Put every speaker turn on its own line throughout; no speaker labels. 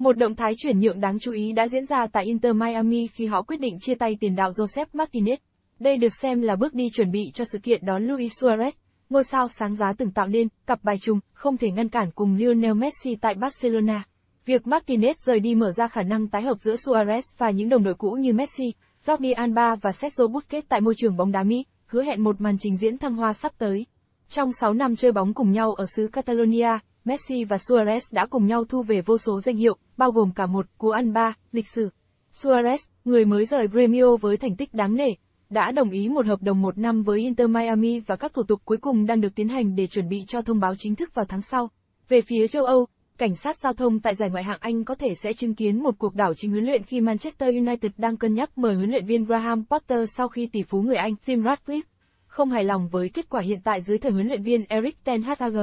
Một động thái chuyển nhượng đáng chú ý đã diễn ra tại Inter Miami khi họ quyết định chia tay tiền đạo Joseph Martinez. Đây được xem là bước đi chuẩn bị cho sự kiện đón Luis Suarez, ngôi sao sáng giá từng tạo nên cặp bài trùng không thể ngăn cản cùng Lionel Messi tại Barcelona. Việc Martinez rời đi mở ra khả năng tái hợp giữa Suarez và những đồng đội cũ như Messi, Jordi Alba và Sergio Busquets tại môi trường bóng đá Mỹ, hứa hẹn một màn trình diễn thăng hoa sắp tới. Trong 6 năm chơi bóng cùng nhau ở xứ Catalonia, Messi và Suarez đã cùng nhau thu về vô số danh hiệu, bao gồm cả một cú ăn ba, lịch sử. Suarez, người mới rời Gremio với thành tích đáng nể, đã đồng ý một hợp đồng một năm với Inter Miami và các thủ tục cuối cùng đang được tiến hành để chuẩn bị cho thông báo chính thức vào tháng sau. Về phía châu Âu, cảnh sát giao thông tại giải ngoại hạng Anh có thể sẽ chứng kiến một cuộc đảo chính huấn luyện khi Manchester United đang cân nhắc mời huấn luyện viên Graham Potter sau khi tỷ phú người Anh Jim Ratcliffe không hài lòng với kết quả hiện tại dưới thời huấn luyện viên Eric Ten Hag.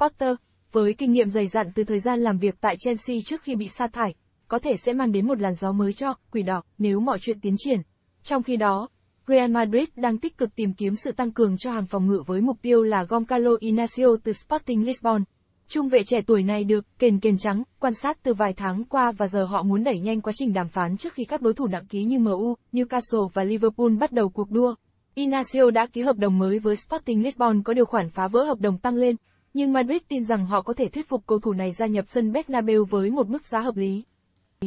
Potter, với kinh nghiệm dày dặn từ thời gian làm việc tại Chelsea trước khi bị sa thải, có thể sẽ mang đến một làn gió mới cho quỷ đỏ nếu mọi chuyện tiến triển. Trong khi đó, Real Madrid đang tích cực tìm kiếm sự tăng cường cho hàng phòng ngự với mục tiêu là Goncalo Inacio từ Sporting Lisbon. Trung vệ trẻ tuổi này được kền kền trắng quan sát từ vài tháng qua và giờ họ muốn đẩy nhanh quá trình đàm phán trước khi các đối thủ nặng ký như MU, Newcastle và Liverpool bắt đầu cuộc đua. Inacio đã ký hợp đồng mới với Sporting Lisbon có điều khoản phá vỡ hợp đồng tăng lên, nhưng Madrid tin rằng họ có thể thuyết phục cầu thủ này gia nhập sân Bernabeu với một mức giá hợp lý.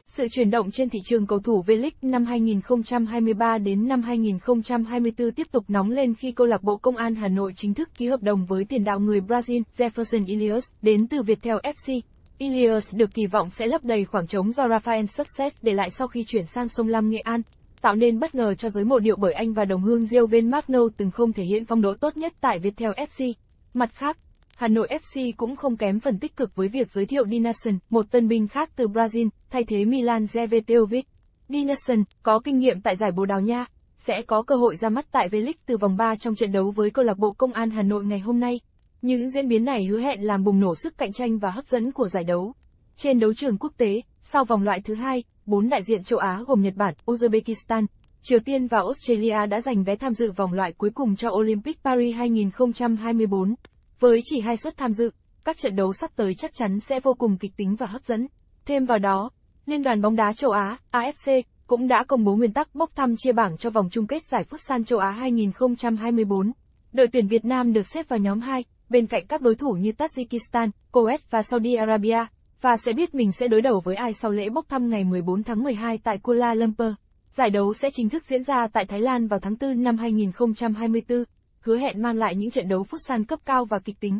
Sự chuyển động trên thị trường cầu thủ V-League năm 2023 đến năm 2024 tiếp tục nóng lên khi câu lạc bộ Công an Hà Nội chính thức ký hợp đồng với tiền đạo người Brazil Jefferson Ilias đến từ Viettel FC. Ilias được kỳ vọng sẽ lấp đầy khoảng trống do Rafael Success để lại sau khi chuyển sang sông Lam Nghệ An, tạo nên bất ngờ cho giới mộ điệu bởi anh và đồng hương Gioven Magno từng không thể hiện phong độ tốt nhất tại Viettel FC. Mặt khác, Hà Nội FC cũng không kém phần tích cực với việc giới thiệu Dinason, một tân binh khác từ Brazil, thay thế Milan Zevetovic. Dinason, có kinh nghiệm tại giải Bồ Đào Nha, sẽ có cơ hội ra mắt tại V-League từ vòng 3 trong trận đấu với câu lạc bộ Công an Hà Nội ngày hôm nay. Những diễn biến này hứa hẹn làm bùng nổ sức cạnh tranh và hấp dẫn của giải đấu. Trên đấu trường quốc tế, sau vòng loại thứ hai, bốn đại diện châu Á gồm Nhật Bản, Uzbekistan, Triều Tiên và Australia đã giành vé tham dự vòng loại cuối cùng cho Olympic Paris 2024. Với chỉ hai suất tham dự, các trận đấu sắp tới chắc chắn sẽ vô cùng kịch tính và hấp dẫn. Thêm vào đó, Liên đoàn bóng đá châu Á, AFC, cũng đã công bố nguyên tắc bốc thăm chia bảng cho vòng chung kết giải Futsal châu Á 2024. Đội tuyển Việt Nam được xếp vào nhóm 2, bên cạnh các đối thủ như Tajikistan, Kuwait và Saudi Arabia, và sẽ biết mình sẽ đối đầu với ai sau lễ bốc thăm ngày 14 tháng 12 tại Kuala Lumpur. Giải đấu sẽ chính thức diễn ra tại Thái Lan vào tháng 4 năm 2024 hứa hẹn mang lại những trận đấu phút san cấp cao và kịch tính.